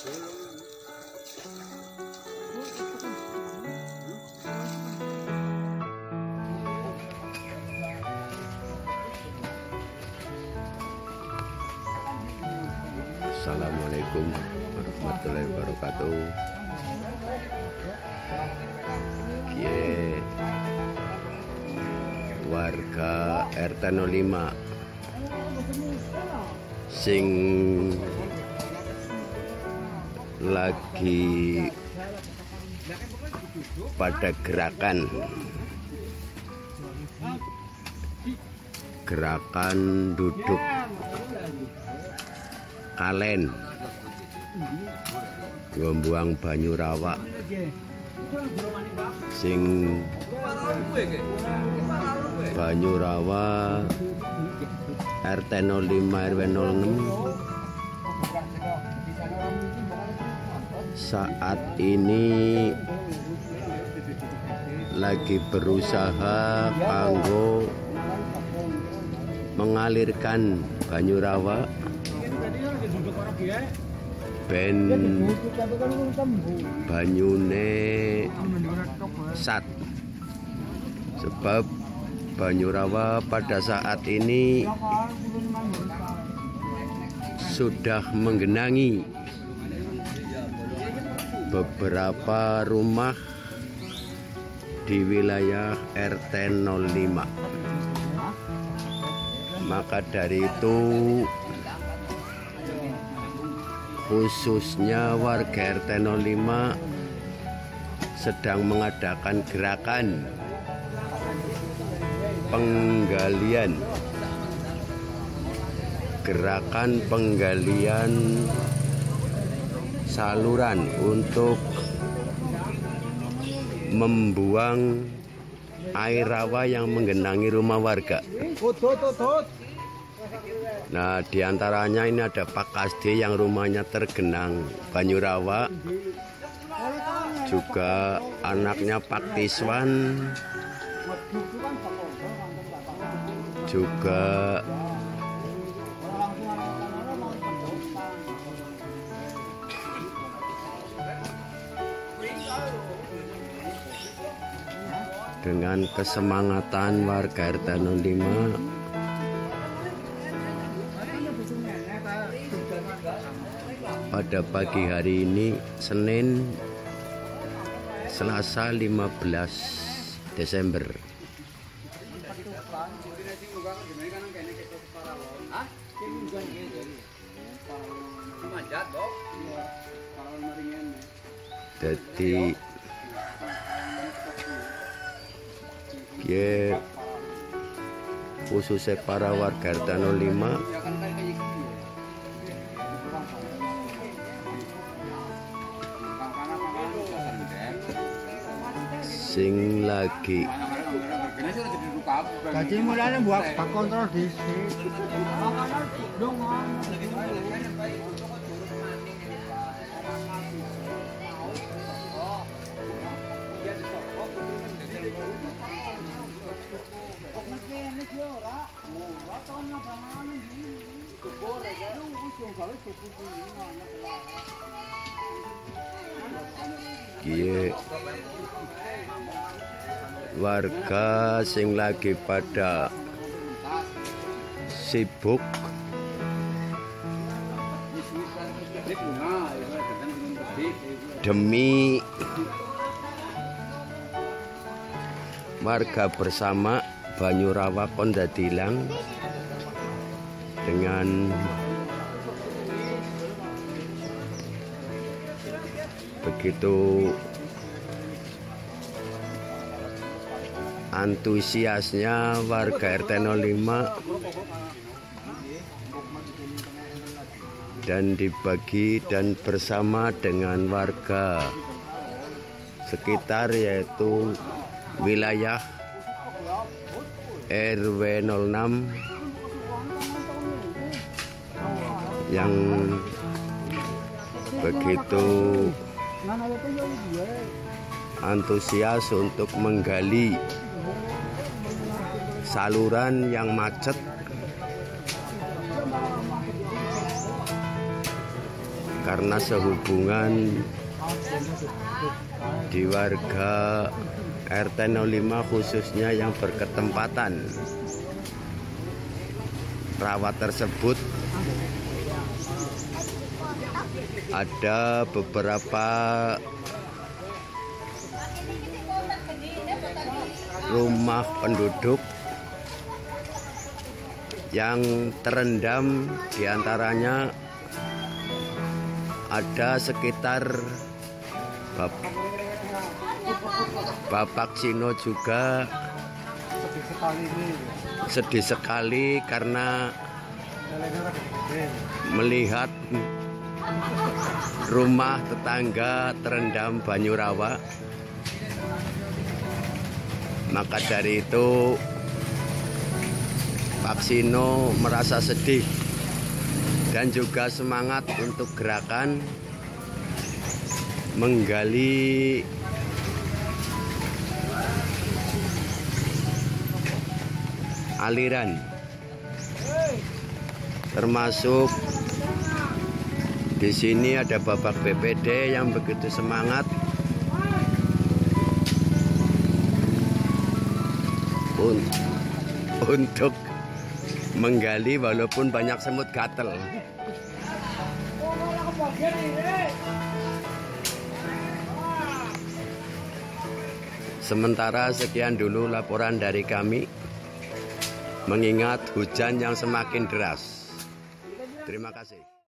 Assalamualaikum warahmatullahi wabarakatuh. Ye. Warga RT 05 sing lagi pada gerakan. Gerakan duduk kalen. Ngombuang banyu rawa sing banyu rawa RT 05 RW 06 saat ini lagi berusaha kanggo mengalirkan banyu rawa ben banyune sat. Sebab banyu rawa pada saat ini sudah menggenangi beberapa rumah di wilayah RT 05 maka dari itu khususnya warga RT 05 sedang mengadakan gerakan penggalian. Gerakan penggalian saluran untuk membuang air rawa yang menggenangi rumah warga. Nah, di antaranya ini ada Pak Kasdi yang rumahnya tergenang banyu rawa. Juga anaknya Pak Tiswan. Juga dengan kesemangatan warga RT 05 pada pagi hari ini Senin Selasa 15 Desember. Jadi ya khususnya para warga RT 05 sing lagi. Jadi mulanya buat pak kontrol di sini. Kie warga sing lagi pada sibuk. Demi warga bersama Banyurawa Kondadilang dengan begitu antusiasnya warga RT 05 dan dibagi dan bersama dengan warga sekitar yaitu wilayah RW 06 yang begitu antusias untuk menggali saluran yang macet. Karena sehubungan di warga RT 05 khususnya yang berketempatan. Rawa tersebut ada beberapa rumah penduduk yang terendam di antaranya ada sekitar Bap Bapak Sino juga Sedih sekali ini. sedih sekali karena melihat rumah tetangga terendam banyu rawa. Maka dari itu Pak Sino merasa sedih dan juga semangat untuk gerakan menggali aliran termasuk di sini ada Bapak BPD yang begitu semangat un- untuk menggali walaupun banyak semut gatel. Sementara sekian dulu laporan dari kami mengingat hujan yang semakin deras. Terima kasih.